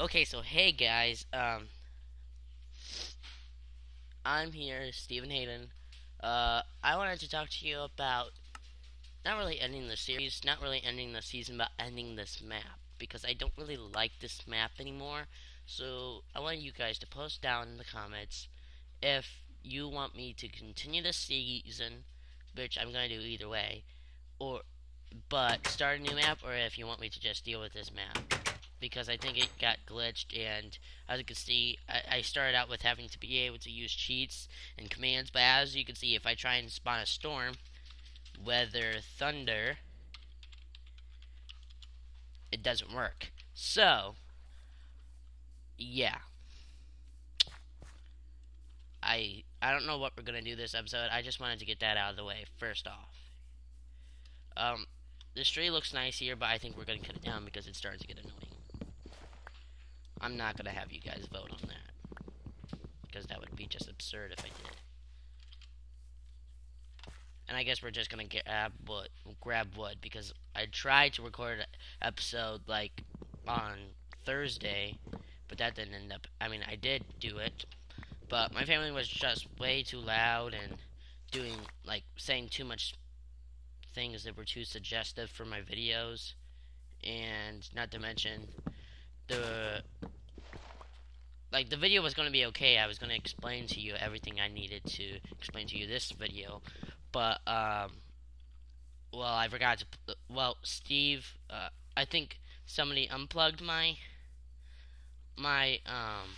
Okay, so hey guys, um, I'm here, Stephen Hayden. Uh, I wanted to talk to you about not really ending the series, not really ending the season, but ending this map because I don't really like this map anymore. So I want you guys to post down in the comments if you want me to continue the season, which I'm gonna do either way, or but start a new map, or if you want me to just deal with this map? Because I think it got glitched and as you can see I, I, started out with having to be able to use cheats and commands but as you can see if I try and spawn a storm weather thunder it doesn't work. So yeah. I I don't know what we're gonna do this episode. I just wanted to get that out of the way first off. Um the tree looks nice here but I think we're gonna cut it down because it starts to get annoying I'm not gonna have you guys vote on that. Because that would be just absurd if I did. And I guess we're just gonna grab wood, grab wood because I tried to record an episode like on Thursday, but that didn't end up. I mean, I did do it, but my family was just way too loud and doing like saying too much things that were too suggestive for my videos, and not to mention the like the video was going to be okay. I was going to explain to you everything I needed to explain to you this video, but um, well, I forgot to. Well, Steve, uh, I think somebody unplugged my my um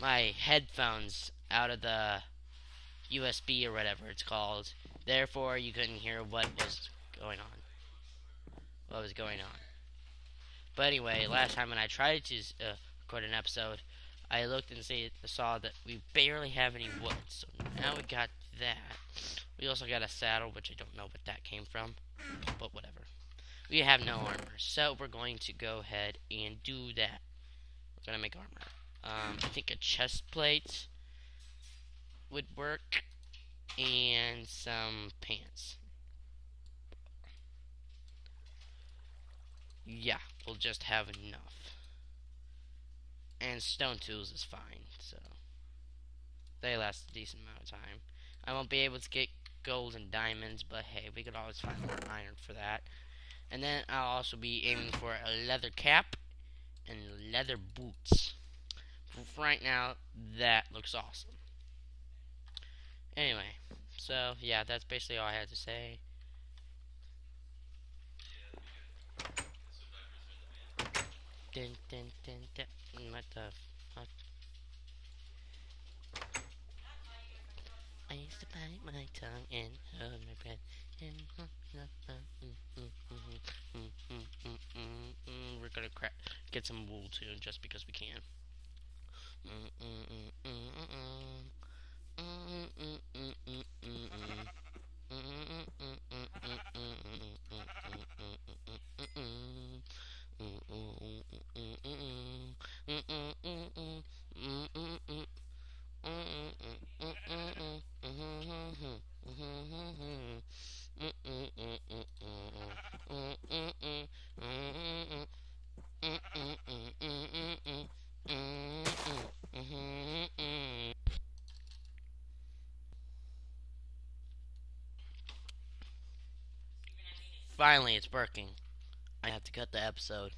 my headphones out of the USB or whatever it's called. Therefore, you couldn't hear what was going on. What was going on. But anyway, last time when I tried to uh, record an episode, I looked and see, saw that we barely have any wood. So now we got that. We also got a saddle, which I don't know what that came from. But whatever. We have no armor. So we're going to go ahead and do that. We're going to make armor. Um, I think a chest plate would work. Some pants. Yeah, we'll just have enough. And stone tools is fine, so they last a decent amount of time. I won't be able to get gold and diamonds, but hey, we could always find more iron for that. And then I'll also be aiming for a leather cap and leather boots. right now, that looks awesome. Anyway, so yeah, that's basically all I had to say. Dun, dun, dun, dun. What the fuck? I used to bite my tongue and hold my breath. We're gonna crack, get some wool too, just because we can. Mm-hmm. Finally, it's working. I have to cut the episode.